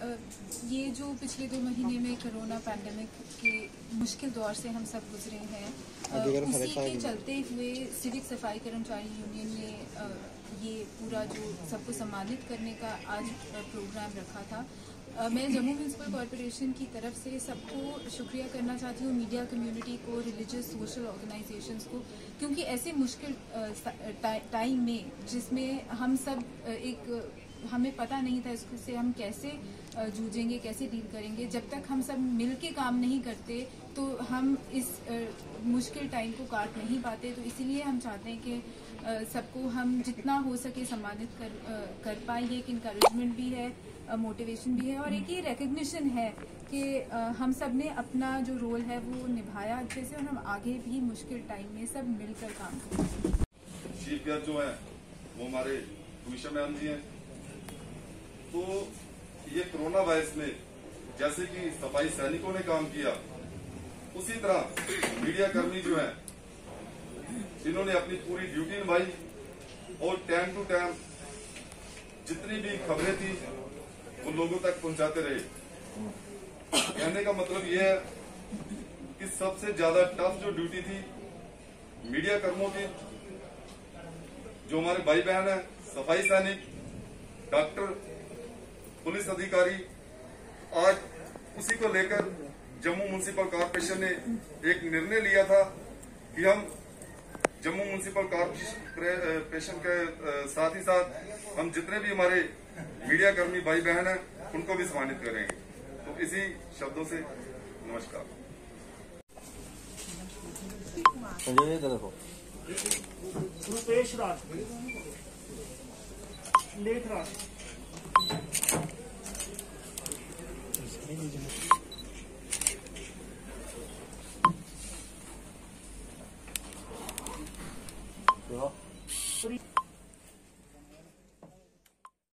ये जो पिछले दो महीने में कोरोना पैंडमिक के मुश्किल दौर से हम सब गुजरे हैं उसी के चलते हुए सिविक सफ़ाई कर्मचारी यूनियन ने ये पूरा जो सबको सम्मानित करने का आज प्रोग्राम रखा था। मैं जम्मू म्यूनसिपल कॉरपोरेशन की तरफ़ से सबको शुक्रिया करना चाहती हूँ मीडिया कम्युनिटी को रिलीजियस सोशल ऑर्गेनाइजेशंस को क्योंकि ऐसे मुश्किल टाइम में जिसमें हम सब एक हमें पता नहीं था इससे हम कैसे जूझेंगे, कैसे डील करेंगे। जब तक हम सब मिल के काम नहीं करते तो हम इस मुश्किल टाइम को काट नहीं पाते। तो इसीलिए हम चाहते हैं कि सबको हम जितना हो सके सम्मानित कर कर पाए। एक इंकरेजमेंट भी है मोटिवेशन भी है और एक ये रिकग्निशन है कि हम सबने अपना जो रोल है, वो निभाया अच्छे से और हम आगे भी मुश्किल टाइम में सब मिलकर काम करें। चीफ गेस्ट जो है, वो हमारे ट्यूशन मैम जी हैं। तो ये कोरोना वायरस में जैसे कि सफ़ाई सैनिकों ने काम किया, उसी तरह मीडिया कर्मी जो है, इन्होंने अपनी पूरी ड्यूटी निभाई और टाइम टू टाइम जितनी भी खबरें थी वो लोगों तक पहुंचाते रहे। कहने का मतलब ये है कि सबसे ज़्यादा टफ जो ड्यूटी थी, मीडिया कर्मों की, जो हमारे भाई बहन है, सफ़ाई सैनिक डॉक्टर पुलिस अधिकारी आज उसी को लेकर जम्मू म्यूनिसिपल कॉरपोरेशन ने एक निर्णय लिया था कि हम जम्मू म्यूनिसिपल कॉरपोरेशन के साथ ही साथ हम जितने भी हमारे मीडिया कर्मी भाई बहन हैं उनको भी सम्मानित करेंगे। तो इसी शब्दों से नमस्कार। संजय इधर रुपेश राज लेख राज देखो प्री-